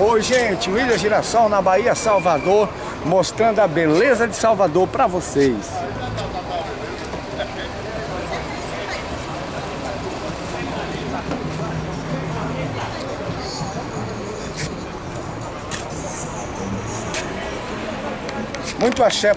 Oi, gente, William Girassol na Bahia, Salvador, mostrando a beleza de Salvador para vocês. Muito axé